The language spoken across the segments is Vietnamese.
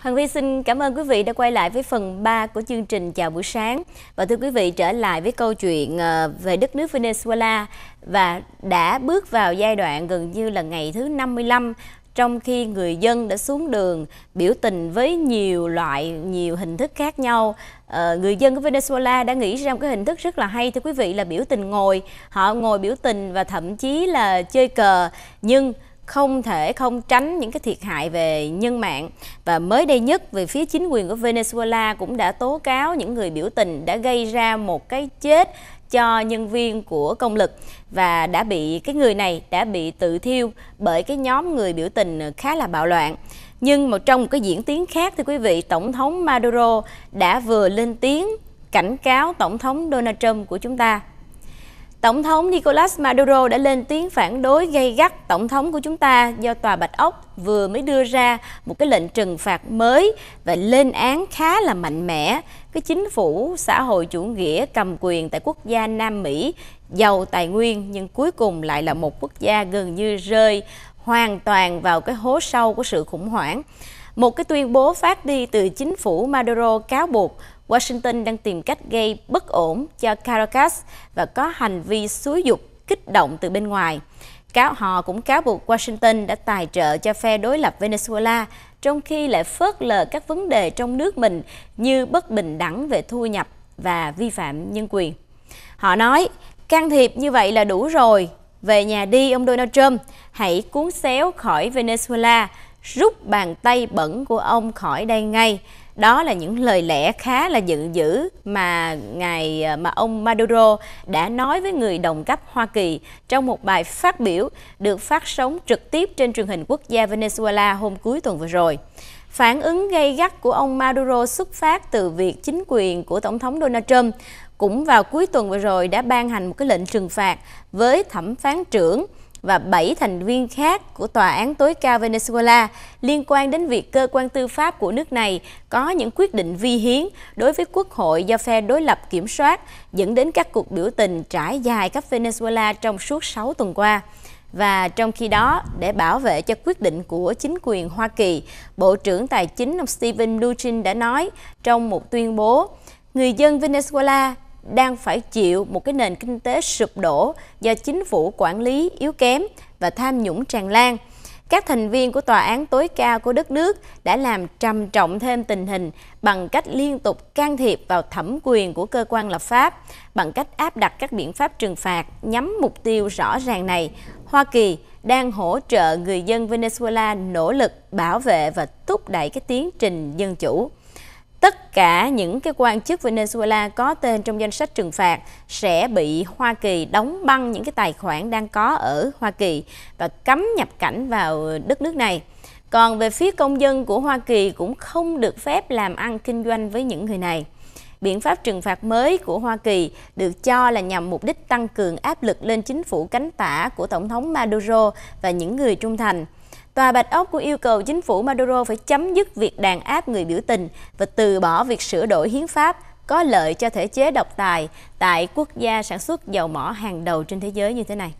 Hoàng Vi xin cảm ơn quý vị đã quay lại với phần 3 của chương trình Chào buổi sáng. Và thưa quý vị, trở lại với câu chuyện ờ, về đất nước Venezuela và đã bước vào giai đoạn gần như là ngày thứ 55 trong khi người dân đã xuống đường biểu tình với nhiều loại nhiều hình thức khác nhau. Ờ, người dân của Venezuela đã nghĩ ra một cái hình thức rất là hay thưa quý vị là biểu tình ngồi. Họ ngồi biểu tình và thậm chí là chơi cờ. Nhưng không thể không tránh những cái thiệt hại về nhân mạng và mới đây nhất về phía chính quyền của Venezuela cũng đã tố cáo những người biểu tình đã gây ra một cái chết cho nhân viên của công lực và đã bị cái người này đã bị tự thiêu bởi cái nhóm người biểu tình khá là bạo loạn. Nhưng một trong một cái diễn tiến khác thì quý vị, Tổng thống Maduro đã vừa lên tiếng cảnh cáo Tổng thống Donald Trump của chúng ta Tổng thống Nicolas Maduro đã lên tiếng phản đối gây gắt tổng thống của chúng ta do Tòa Bạch Ốc vừa mới đưa ra một cái lệnh trừng phạt mới và lên án khá là mạnh mẽ cái chính phủ xã hội chủ nghĩa cầm quyền tại quốc gia Nam Mỹ, giàu tài nguyên nhưng cuối cùng lại là một quốc gia gần như rơi hoàn toàn vào cái hố sâu của sự khủng hoảng. Một cái tuyên bố phát đi từ chính phủ Maduro cáo buộc Washington đang tìm cách gây bất ổn cho Caracas và có hành vi xúi dục kích động từ bên ngoài. Cáo họ cũng cáo buộc Washington đã tài trợ cho phe đối lập Venezuela, trong khi lại phớt lờ các vấn đề trong nước mình như bất bình đẳng về thu nhập và vi phạm nhân quyền. Họ nói, can thiệp như vậy là đủ rồi, về nhà đi ông Donald Trump, hãy cuốn xéo khỏi Venezuela, rút bàn tay bẩn của ông khỏi đây ngay đó là những lời lẽ khá là giận dữ mà ngài ờ, mà ông Maduro đã nói với người đồng cấp Hoa Kỳ trong một bài phát biểu được phát sóng trực tiếp trên truyền hình quốc gia Venezuela hôm cuối tuần vừa rồi. Phản ứng gây gắt của ông Maduro xuất phát từ việc chính quyền của Tổng thống Donald Trump cũng vào cuối tuần vừa rồi đã ban hành một cái lệnh trừng phạt với thẩm phán trưởng và 7 thành viên khác của Tòa án tối cao Venezuela liên quan đến việc cơ quan tư pháp của nước này có những quyết định vi hiến đối với quốc hội do phe đối lập kiểm soát, dẫn đến các cuộc biểu tình trải dài khắp Venezuela trong suốt 6 tuần qua. Và trong khi đó, để bảo vệ cho quyết định của chính quyền Hoa Kỳ, Bộ trưởng Tài chính ông Steven Mnuchin đã nói trong một tuyên bố, người dân Venezuela đang phải chịu một cái nền kinh tế sụp đổ do chính phủ quản lý yếu kém và tham nhũng tràn lan. Các thành viên của tòa án tối cao của đất nước đã làm trầm trọng thêm tình hình bằng cách liên tục can thiệp vào thẩm quyền của cơ quan lập pháp, bằng cách áp đặt các biện pháp trừng phạt nhắm mục tiêu rõ ràng này. Hoa Kỳ đang hỗ trợ người dân Venezuela nỗ lực bảo vệ và thúc đẩy cái tiến trình dân chủ tất cả những cái quan chức Venezuela có tên trong danh sách trừng phạt sẽ bị Hoa Kỳ đóng băng những cái tài khoản đang có ở Hoa Kỳ và cấm nhập cảnh vào đất nước này. Còn về phía công dân của Hoa Kỳ cũng không được phép làm ăn kinh doanh với những người này. Biện pháp trừng phạt mới của Hoa Kỳ được cho là nhằm mục đích tăng cường áp lực lên chính phủ cánh tả của Tổng thống Maduro và những người trung thành. Tòa Bạch Ốc cũng yêu cầu chính phủ Maduro phải chấm dứt việc đàn áp người biểu tình và từ bỏ việc sửa đổi hiến pháp có lợi cho thể chế độc tài tại quốc gia sản xuất dầu mỏ hàng đầu trên thế giới như thế này.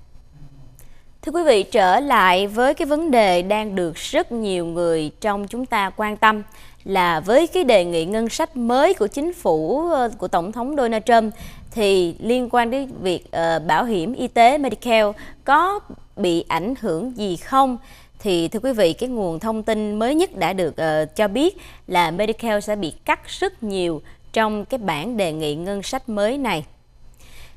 Thưa quý vị, trở lại với cái vấn đề đang được rất nhiều người trong chúng ta quan tâm là với cái đề nghị ngân sách mới của chính phủ ờ, của Tổng thống Donald Trump thì liên quan đến việc uh, bảo hiểm y tế Medicare có bị ảnh hưởng gì không? Thì thưa quý vị cái nguồn thông tin mới nhất đã được uh, cho biết là Medicare sẽ bị cắt rất nhiều trong cái bản đề nghị ngân sách mới này.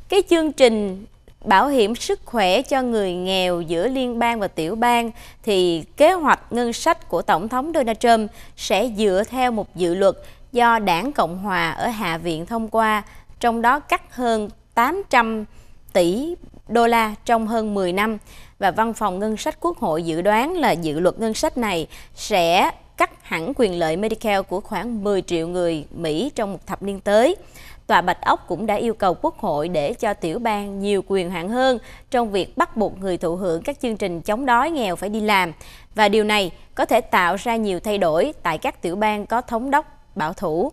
Cái chương trình bảo hiểm sức khỏe cho người nghèo giữa liên bang và tiểu bang thì kế hoạch ngân sách của Tổng thống Donald Trump sẽ dựa theo một dự luật do đảng Cộng Hòa ở Hạ viện thông qua, trong đó cắt hơn 800 tỷ đô la trong hơn 10 năm và Văn phòng Ngân sách Quốc hội dự đoán là dự luật ngân sách này sẽ cắt hẳn quyền lợi Medicare của khoảng 10 triệu người Mỹ trong một thập niên tới. Tòa Bạch Ốc cũng đã yêu cầu Quốc hội để cho tiểu bang nhiều quyền hạn hơn trong việc bắt buộc người thụ hưởng các chương trình chống đói nghèo phải đi làm. Và điều này có thể tạo ra nhiều thay đổi tại các tiểu bang có thống đốc, bảo thủ.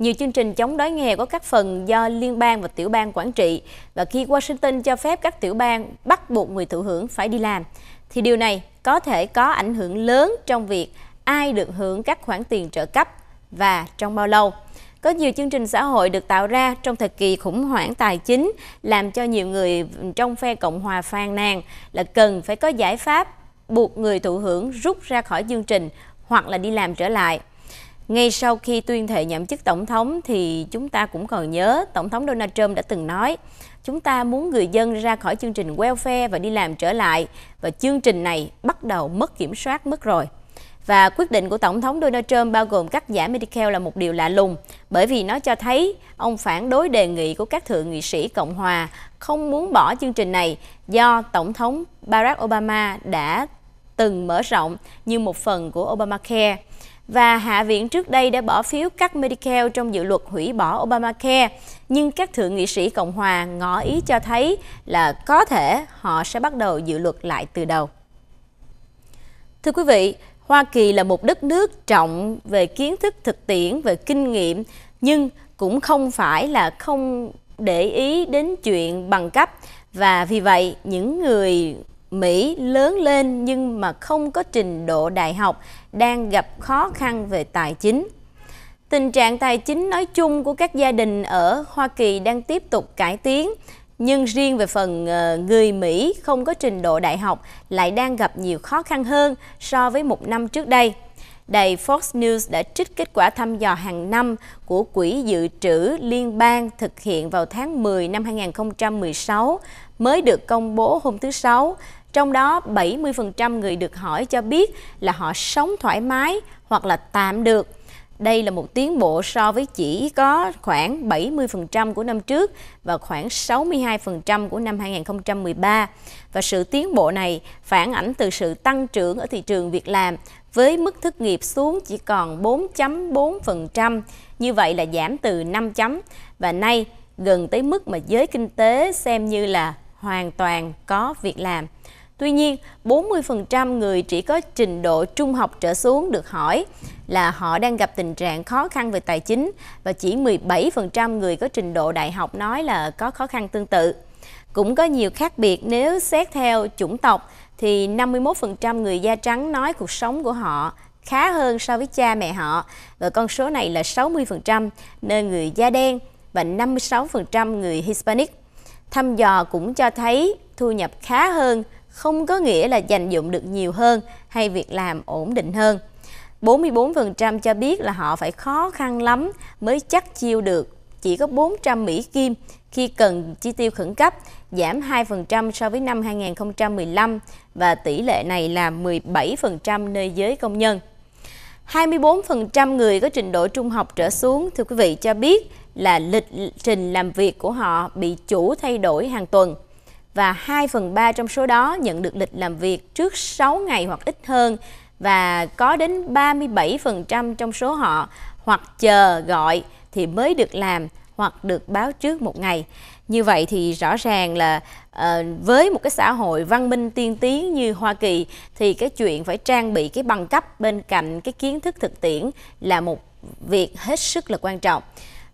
Nhiều chương trình chống đói nghèo có các phần do liên bang và tiểu bang quản trị và khi Washington cho phép các tiểu bang bắt buộc người thụ hưởng phải đi làm, thì điều này có thể có ảnh hưởng lớn trong việc ai được hưởng các khoản tiền trợ cấp và trong bao lâu. Có nhiều chương trình xã hội được tạo ra trong thời kỳ khủng hoảng tài chính, làm cho nhiều người trong phe Cộng hòa phàn nàn là cần phải có giải pháp buộc người thụ hưởng rút ra khỏi chương trình hoặc là đi làm trở lại. Ngay sau khi tuyên thệ nhậm chức tổng thống thì chúng ta cũng còn nhớ, Tổng thống Donald Trump đã từng nói, chúng ta muốn người dân ra khỏi chương trình welfare và đi làm trở lại và chương trình này bắt đầu mất kiểm soát, mất rồi. Và quyết định của Tổng thống Donald Trump bao gồm cắt giảm Medicare là một điều lạ lùng, bởi vì nó cho thấy ông phản đối đề nghị của các thượng nghị sĩ Cộng hòa không muốn bỏ chương trình này do Tổng thống Barack Obama đã từng mở rộng như một phần của Obamacare. Và Hạ viện trước đây đã bỏ phiếu cắt Medicare trong dự luật hủy bỏ Obamacare, nhưng các thượng nghị sĩ Cộng hòa ngỏ ý cho thấy là có thể họ sẽ bắt đầu dự luật lại từ đầu. Thưa quý vị, Hoa Kỳ là một đất nước trọng về kiến thức thực tiễn, về kinh nghiệm, nhưng cũng không phải là không để ý đến chuyện bằng cấp và vì vậy những người Mỹ lớn lên nhưng mà không có trình độ đại học đang gặp khó khăn về tài chính. Tình trạng tài chính nói chung của các gia đình ở Hoa Kỳ đang tiếp tục cải tiến, nhưng riêng về phần ờ, người Mỹ không có trình độ đại học lại đang gặp nhiều khó khăn hơn so với một năm trước đây. Đài Fox News đã trích kết quả thăm dò hàng năm của Quỹ Dự trữ Liên bang thực hiện vào tháng 10 năm 2016 mới được công bố hôm thứ Sáu. Trong đó 70% người được hỏi cho biết là họ sống thoải mái hoặc là tạm được đây là một tiến bộ so với chỉ có khoảng 70% của năm trước và khoảng 62% của năm 2013. Và sự tiến bộ này phản ảnh từ sự tăng trưởng ở thị trường việc làm với mức thất nghiệp xuống chỉ còn 4.4%, như vậy là giảm từ 5 chấm và nay gần tới mức mà giới kinh tế xem như là hoàn toàn có việc làm. Tuy nhiên, 40% người chỉ có trình độ trung học trở xuống được hỏi là họ đang gặp tình trạng khó khăn về tài chính và chỉ 17% người có trình độ đại học nói là có khó khăn tương tự. Cũng có nhiều khác biệt nếu xét theo chủng tộc thì 51% người da trắng nói cuộc sống của họ khá hơn so với cha mẹ họ và con số này là 60% nơi người da đen và 56% người Hispanic. Thăm dò cũng cho thấy thu nhập khá hơn không có nghĩa là dành dụng được nhiều hơn hay việc làm ổn định hơn. 44% cho biết là họ phải khó khăn lắm mới chắc chiêu được. Chỉ có 400 Mỹ Kim khi cần chi tiêu khẩn cấp, giảm 2% so với năm 2015 và tỷ lệ này là 17% nơi giới công nhân. 24% người có trình độ trung học trở xuống, thưa quý vị, cho biết là lịch trình làm việc của họ bị chủ thay đổi hàng tuần và 2 phần 3 trong số đó nhận được lịch làm việc trước 6 ngày hoặc ít hơn và có đến 37% trong số họ hoặc chờ gọi thì mới được làm hoặc được báo trước một ngày. Như vậy thì rõ ràng là uh, với một cái xã hội văn minh tiên tiến như Hoa Kỳ thì cái chuyện phải trang bị cái bằng cấp bên cạnh cái kiến thức thực tiễn là một việc hết sức là quan trọng.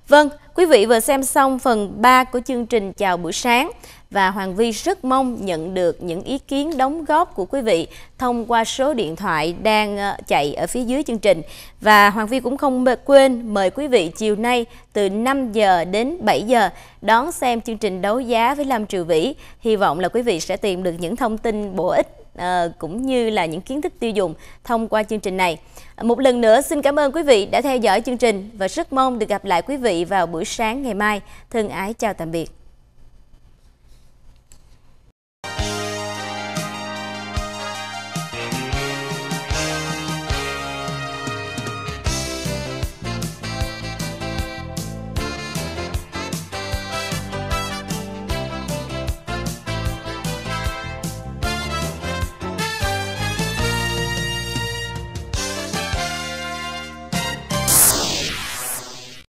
Vâng, quý vị vừa xem xong phần 3 của chương trình Chào buổi sáng và Hoàng Vi rất mong nhận được những ý kiến đóng góp của quý vị thông qua số điện thoại đang ờ, chạy ở phía dưới chương trình. Và Hoàng Vi cũng không quên mời quý vị chiều nay từ 5 giờ đến 7 giờ đón xem chương trình đấu giá với Lâm trừ Vĩ. Hy vọng là quý vị sẽ tìm được những thông tin bổ ích À, cũng như là những kiến thức tiêu dùng thông qua chương trình này. Một lần nữa xin cảm ơn quý vị đã theo dõi chương trình và rất mong được gặp lại quý vị vào buổi sáng ngày mai. Thân ái chào tạm biệt.